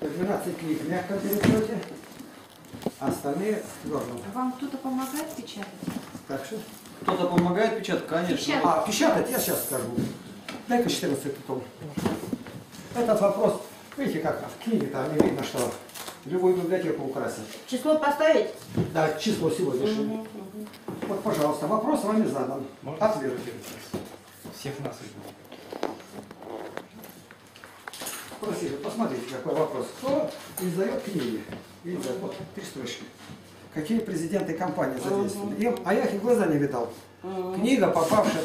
12 книг в мягком переплете, а остальные в твердом. Вам кто-то помогает печатать? Так что... Кто-то помогает печатать? Конечно. Печатать. А, печатать я сейчас скажу. Дай-ка 14 том. Этот вопрос, видите, как в книге-то не видно, что любую библиотеку украсит. Число поставить? Да, число сегодняшнее. Вот, пожалуйста, вопрос вами задан. Ответ. Всех нас идут. Спросили, посмотрите, какой вопрос. Кто издает книги? Издает, вот, три строчки. Какие президенты компании задействованы? Им, а я их глаза не видал. Книга, попавшая...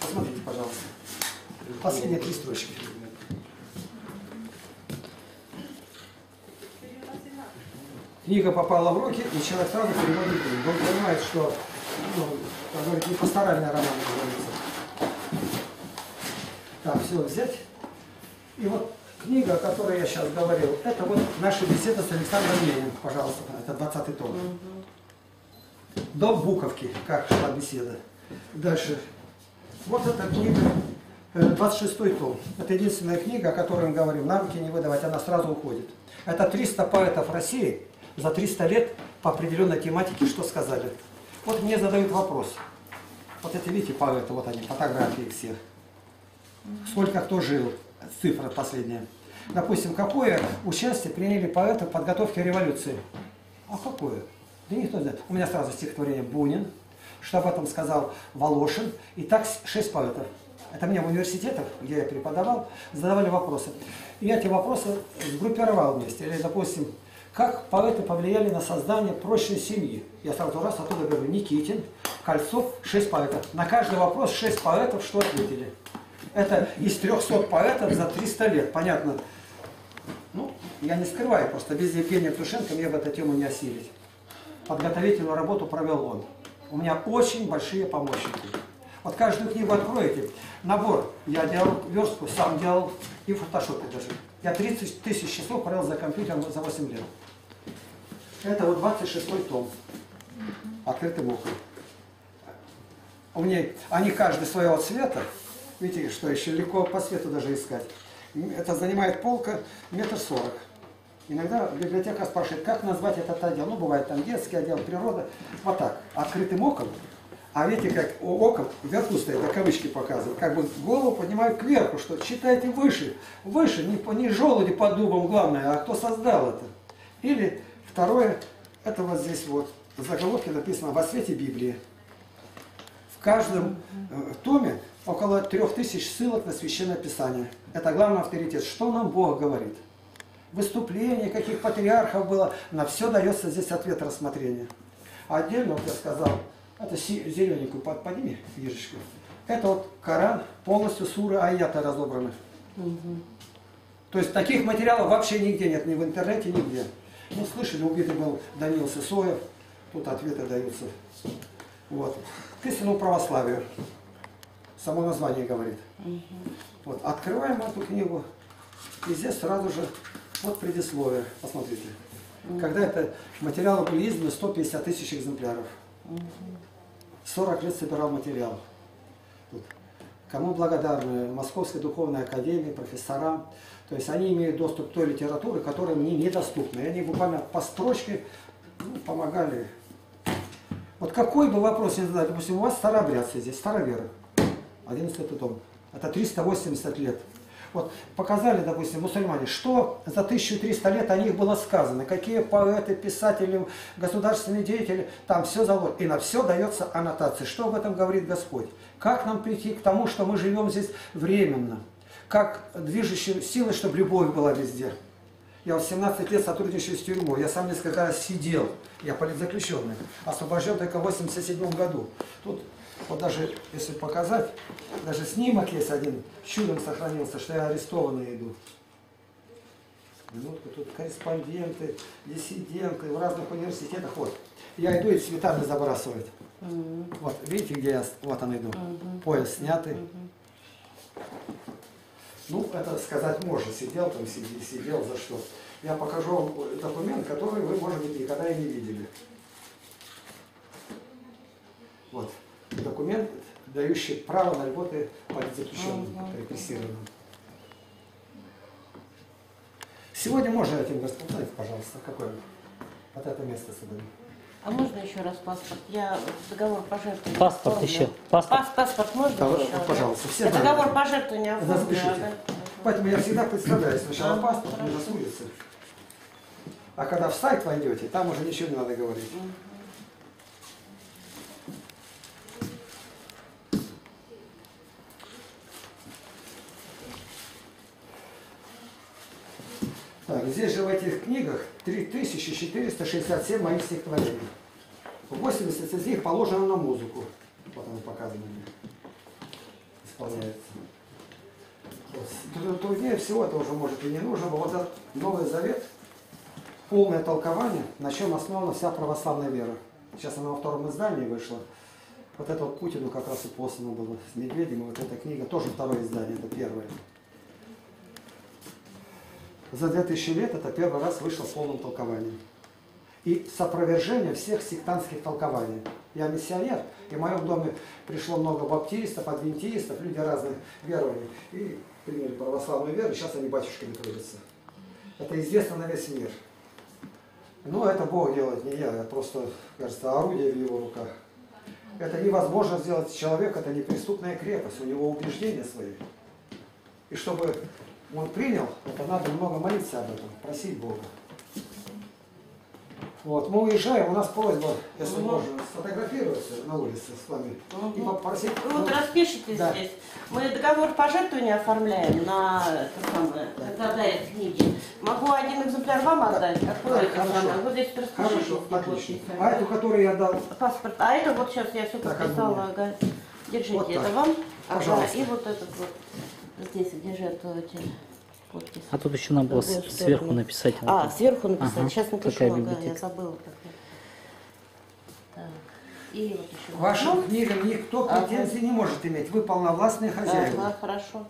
Посмотрите, пожалуйста. Последние три строчки. Книга попала в руки, и человек сразу переводит книгу. Он понимает, что, ну, как говорит, не пасторальный роман говорится. Так, все взять. И вот книга, о которой я сейчас говорил, это вот наша беседа с Александром Лениным, пожалуйста, это 20 том. До буковки, как шла беседа. Дальше. Вот эта книга, э, 26 том. Это единственная книга, о которой мы говорим, на руки не выдавать, она сразу уходит. Это 300 поэтов России за 300 лет по определенной тематике что сказали. Вот мне задают вопрос. Вот это видите поэты, вот они, фотографии всех. Сколько кто жил, цифра последняя. Допустим, какое участие приняли поэты в подготовке революции? А какое? Да никто не знает. У меня сразу стихотворение Бунин, что об этом сказал Волошин, и так шесть поэтов. Это мне в университетах, где я преподавал, задавали вопросы. И я эти вопросы сгруппировал вместе. Или, допустим, как поэты повлияли на создание прочной семьи? Я сразу раз оттуда говорю, Никитин, Кольцов, шесть поэтов. На каждый вопрос шесть поэтов что ответили? Это из 300 поэтов за 300 лет. Понятно? Ну, я не скрываю, просто без Евгения Тушенко мне в эту тему не осилить. Подготовительную работу провел он. У меня очень большие помощники. Вот каждую книгу откроете, набор я делал, верстку сам делал и в фотошопе даже. Я 30 тысяч часов провел за компьютером за 8 лет. Это вот 26 том. Открытым оком. У меня, они каждый своего цвета. Видите, что еще легко по свету даже искать. Это занимает полка метр сорок. Иногда библиотека спрашивает, как назвать этот отдел. Ну, бывает там детский отдел, природа. Вот так, открытым оком. А видите, как у окон вверху стоит, я кавычки показываю, как бы голову поднимаю кверху, что читайте выше. Выше, не, по- не желуди под дубом главное, а кто создал это. Или второе, это вот здесь вот, в заголовке написано «Во свете Библии». В каждом э, томе около трех тысяч ссылок на Священное Писание. Это главный авторитет. Что нам Бог говорит? Выступления, каких патриархов было, на все дается здесь ответ рассмотрения. Отдельно, вот я сказал, это зелененькую под- подними, книжечку. Это вот Коран, полностью суры аяты разобраны. То есть таких материалов вообще нигде нет, ни в интернете, нигде. Ну, слышали, убитый был Данил Сысоев, тут ответы даются. Вот. К истинному православию. Само название говорит. Вот. Открываем эту книгу, и здесь сразу же вот предисловие. Посмотрите. Когда это материалы были изданы, 150 тысяч экземпляров. 40 лет собирал материал. Тут. Кому благодарны? Московской духовной академии, профессорам. То есть они имеют доступ к той литературе, которая мне недоступна. И они буквально по строчке ну, помогали. Вот какой бы вопрос ни задали, допустим, у вас старообрядцы здесь, староверы, 11 том, это 380 лет. Вот показали, допустим, мусульмане, что за 1300 лет о них было сказано, какие поэты, писатели, государственные деятели, там все заложено. И на все дается аннотация. Что об этом говорит Господь? Как нам прийти к тому, что мы живем здесь временно? Как движущей силой, чтобы любовь была везде? Я вот 17 лет сотрудничаю с тюрьмой, я сам несколько раз сидел, я политзаключенный, освобожден только в 87 году. Тут вот даже, если показать, даже снимок есть один, чудом сохранился, что я арестованный иду. Минутку, тут корреспонденты, диссиденты в разных университетах. Вот. Я иду и цветами забрасывают. Вот, видите, где я, вот он иду. Пояс снятый. Ну, это сказать можно, сидел там, сидел, сидел за что. Я покажу вам документ, который вы, может быть, никогда и не видели. Вот. Дающий право на льготы политзаключенным, репрессированным. Сегодня можно этим воспользоваться, пожалуйста, какое вот это место сюда. А можно еще раз паспорт? Я договор пожертвования. Паспорт оформлю. еще. Паспорт. Пас- паспорт можно Да, еще? пожалуйста, все Я договор пожертвования оформлю. запишите. Поэтому я всегда представляю сначала паспорт, уже с улицы. А когда в сайт войдете, там уже ничего не надо говорить. Так, здесь же в этих книгах 3467 моих стихотворений. 80 из них положено на музыку. Вот оно показано. Исполняется. Труднее всего это уже может и не нужно. Вот этот Новый Завет, полное толкование, на чем основана вся православная вера. Сейчас она во втором издании вышла. Вот это вот Путину как раз и послано было с Медведем. Вот эта книга тоже второе издание, это первое. За 2000 лет это первый раз вышло в полном толковании. И с опровержением всех сектантских толкований. Я миссионер, и в моем доме пришло много баптистов, адвентистов, люди разных верований. И приняли православную веру, сейчас они батюшками трудятся. Это известно на весь мир. Но это Бог делает, не я, я просто, кажется, орудие в его руках. Это невозможно сделать человек, это неприступная крепость, у него убеждения свои. И чтобы он принял, это надо много молиться об этом, просить Бога. Вот, мы уезжаем, у нас просьба, если Мгм. можно, сфотографироваться на улице с вами и Мгм. попросить. Вы вот распишите Да. здесь. Мы договор пожертвования оформляем на это самое, дает книги. Могу один экземпляр вам отдать? Какой Так, это хорошо. самое? Здесь распишите. Хорошо, отлично. А эту, которую я дал, Паспорт. А это вот сейчас я все Так, подписала. Ага. Держите, Вот так. это вам. Ага, Пожалуйста. И вот этот вот здесь, где жертвователь. Подпись. А тут еще надо было Другую сверху сторону. написать. А, сверху написать. Ага, Сейчас напишу, такая ага, я библиотека. забыла. как. Так. И вот еще. вашим Ну, книгам никто Ага. претензий не может иметь. Вы полновластные хозяева. Ага, хорошо.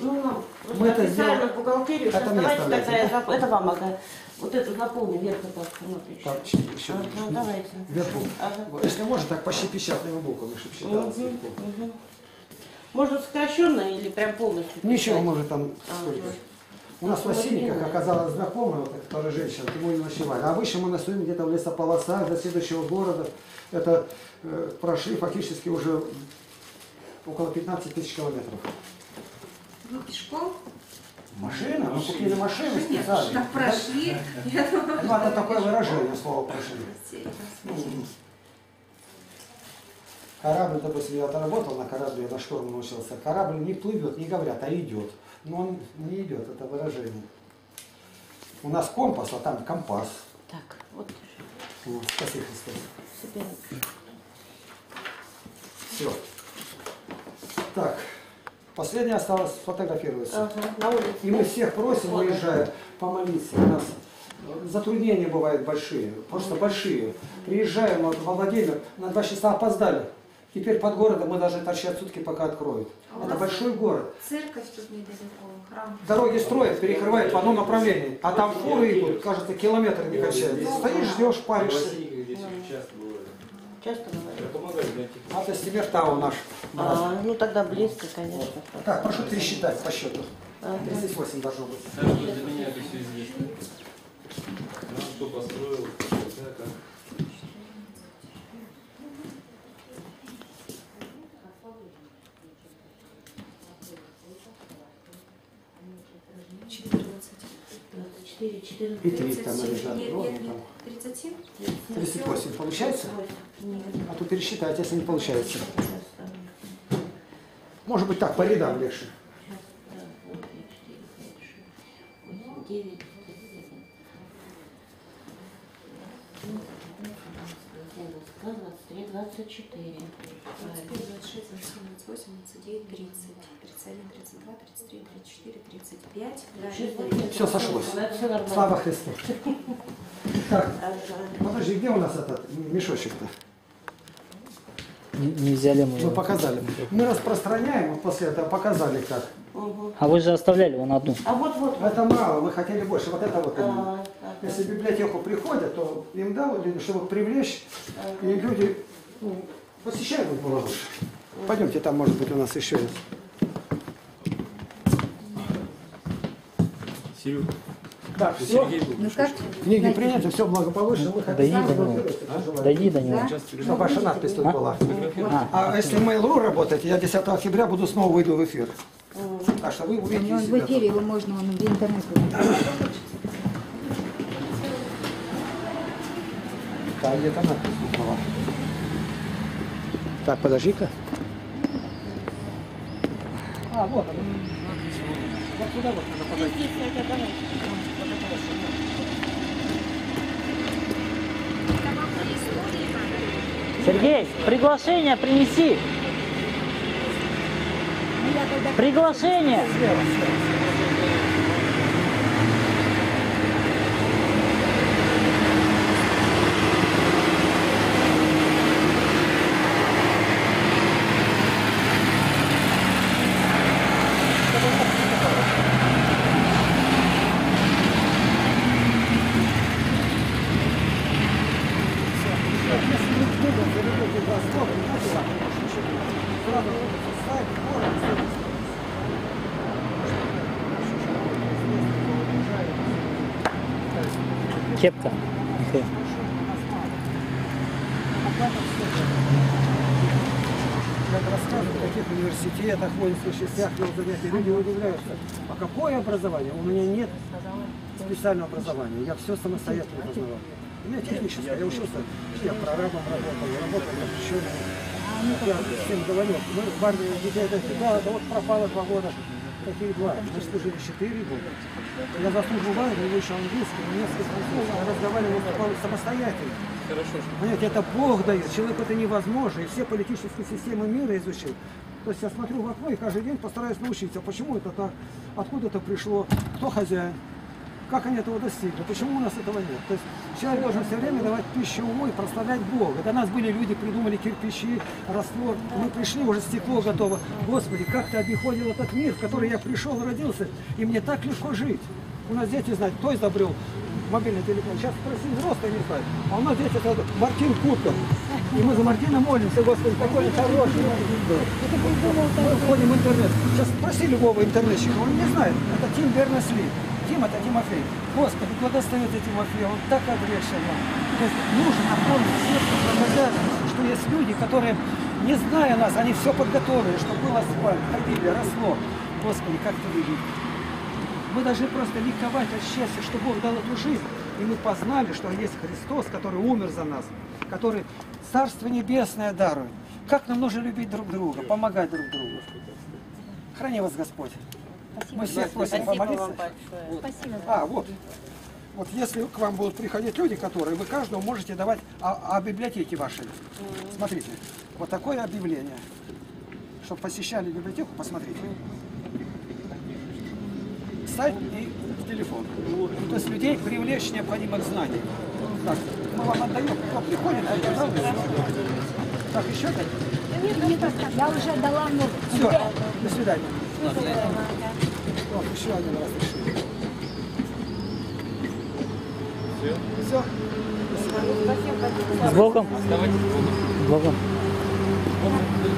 Ну, нам просто Мы это сделаем. в бухгалтерию. Это Сейчас мне давайте оставляйте. тогда я зап... Это вам, ага. Вот эту заполню вверх и так. смотри, Так, еще. еще Ага, давайте. вверху. Ага. Вот, Если можно, так почти печатными буквами, чтобы считалось Мгм, легко. мгм. Можно сокращенно или прям полностью? Ничего, может там Ага. сколько. У нас в Осинниках оказалась знакомая, вот, которая женщина, мы не ночевали. А выше мы ночуем где-то в лесополосах до следующего города. Это э, прошли фактически уже около 15 тысяч километров. Ну, пешком? Машина? Мы купили машину специально. Так прошли. Я думала, Ну, это такое выражение слова прошли. что- Корабль, допустим, я отработал на корабле, на шторм научился. Корабль не плывет, не говорят, а идет. Но он не идет, это выражение. У нас компас, а там компас. Так, вот. Вот, спасибо, Христос. Все. Так, последнее осталось сфотографироваться. Ага, на улице. И мы всех просим, уезжая, помолиться. У нас затруднения бывают большие, просто большие. Приезжаем вот, в Владимир, на два часа опоздали. Теперь под городом мы даже торчат сутки, пока откроют. А Это большой город. Церковь тут недалеко, храм. Дороги строят, перекрывают в одном направлении. А там фуры идут, кажется, километры не кончаются. Стоишь, ждешь, паришься. Часто бывает. А это Стимертау наш. А, ну тогда близко, конечно. Так, прошу пересчитать по счету. Ага. 38 должно быть. Так что для меня это все известно. Ну, кто построил, да, как. Четырнадцать. 24, 14, И три там 37. лежат. Нет, ровно там. Тридцать семь? 38 получается? Нет. А то пересчитать, если не получается. Может быть так, по рядам легче. 29, 30, 31, 32, 33, 34, 35. Все сошлось. Слава Христу. Так, подожди, где у нас этот э, мешочек-то? Не, взяли мы. Ну, мы показали. Мы распространяем, вот после этого показали как. А вы же оставляли его на одну. А вот вот. Это мало, мы хотели больше. Вот это вот. Если в библиотеку приходят, то им дали, чтобы привлечь, а, и люди ну, посещают было лучше. Пойдемте, там может быть у нас еще есть. Серега. Так, все. Ну как? Книги приняты, все благополучно. Мы Дойди до него. Дойди до него. чтобы ваша надпись тут А? была. А, А если Mail.ru работаете, я 10 октября буду снова выйду в эфир. Так что вы У увидите него в себя. эфире его можно, он в интернет. Так, где-то надпись была. Так, подожди-ка. А, вот она. Вот туда вот надо подойти. Сергей, приглашение принеси. Приглашение. Кепка. Как рассказывают, в каких университетах, воинских частях вел занятия, люди удивляются. А какое образование? У меня нет специального образования. Я все самостоятельно познавал. У меня техническое. Я учился, я прорабом работал, я работал причем. Я всем говорил, мы в армии детей да вот пропало два года. Какие два? Мы служили четыре года. Я за службу в армии выучил английский, немецкий, французский, я разговаривал самостоятельно. Хорошо, Понимаете, это Бог дает, человеку это невозможно, и все политические системы мира изучил. То есть я смотрю в окно и каждый день постараюсь научиться, почему это так, откуда это пришло, кто хозяин, как они этого достигли, почему у нас этого нет. То есть человек должен все время давать пищу уму и прославлять Бога. До нас были люди, придумали кирпичи, раствор, мы пришли, уже стекло готово. Господи, как ты обиходил этот мир, в который я пришел, родился, и мне так легко жить. У нас дети знают, кто изобрел мобильный телефон. Сейчас спроси взрослые не знают. А у нас дети это Мартин Купер. И мы за Мартина молимся, Господи, какой он хороший. Мы входим в интернет. Сейчас спроси любого интернетчика, он не знает. Это Тим Бернес-Ли. Тим это Тимофей. Господи, благослови ты Тимофея, он так огрешен. То есть нужно напомнить всех благодарность, что есть люди, которые, не зная нас, они все подготовили, чтобы было спать, ходили, росло. Господи, как ты видишь. Мы должны просто ликовать от счастья, что Бог дал эту жизнь. И мы познали, что есть Христос, который умер за нас, который Царство Небесное дарует. Как нам нужно любить друг друга, помогать друг другу. Храни вас Господь. Мы всех просим Спасибо помолиться. вам большое. Спасибо. А, вот. Вот если к вам будут приходить люди, которые вы каждому можете давать о, о библиотеке вашей. Смотрите, вот такое объявление. Чтобы посещали библиотеку, посмотрите. Сайт и телефон. То есть людей привлечь необходимых знаний. Так, мы вам отдаем, кто приходит, пожалуйста. Так, еще так? Нет, не так. Я уже дала много. Все, до свидания. Еще один раз решили. Все. С Богом. С Богом.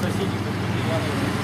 соседи.